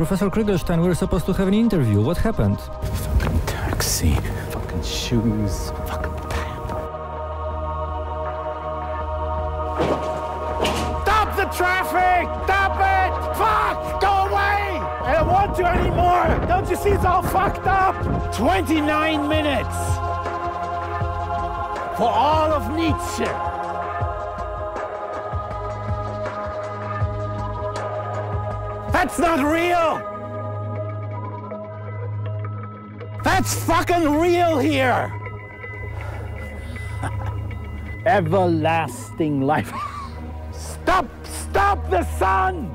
Professor Krieglstein, we were supposed to have an interview. What happened? Fucking taxi. Fucking shoes. Fucking pants. Stop the traffic! Stop it! Fuck! Go away! I don't want to anymore! Don't you see it's all fucked up? 29 minutes! For all of Nietzsche! That's not real! That's fucking real here! Everlasting life. Stop! Stop the sun!